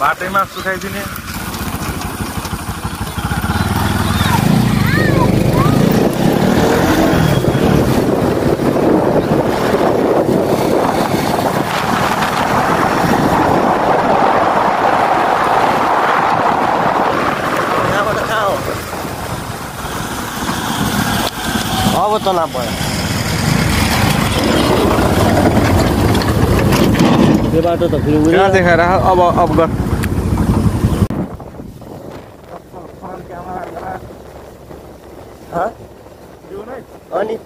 बाटैमा सुकाइदिने। अब त नपऱ्यो त्यो बाटो त फेरि देखाएर? अब अब गर। ها؟ يونس اني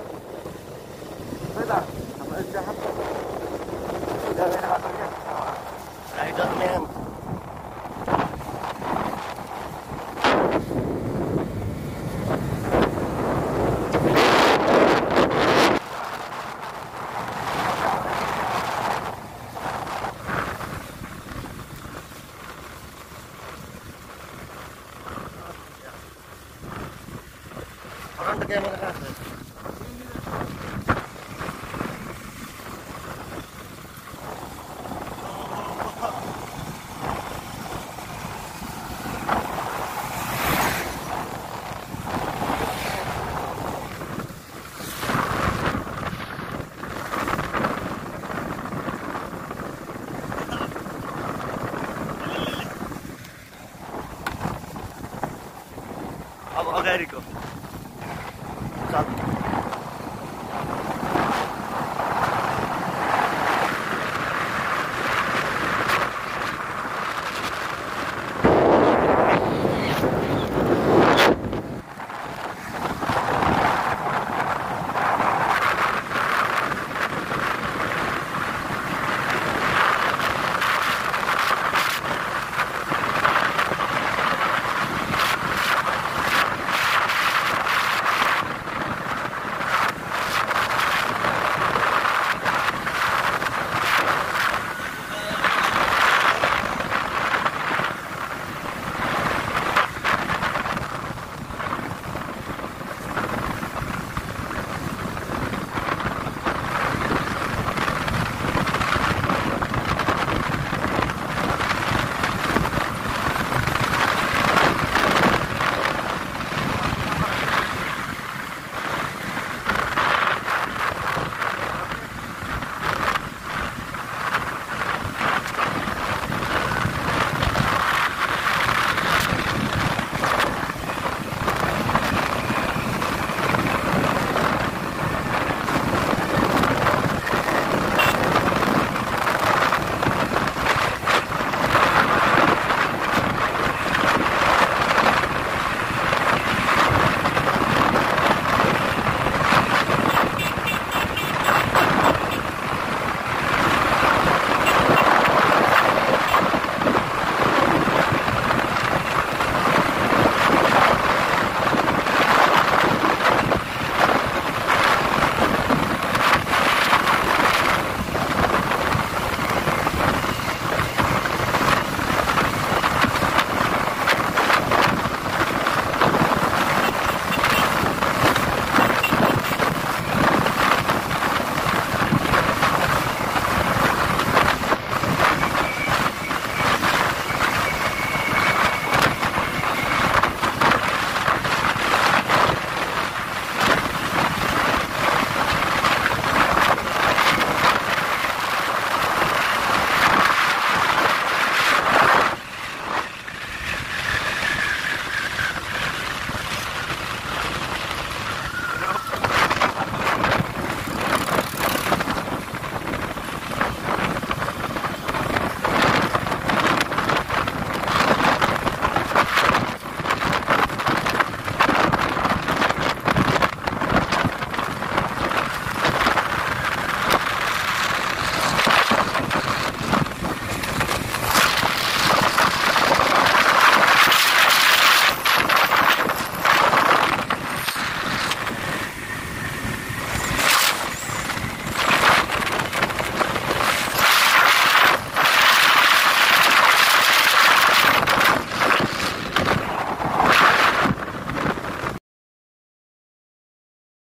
بدا لما انت حتى لا لا لا I don't know. कहाँ छ अब अगाडिको か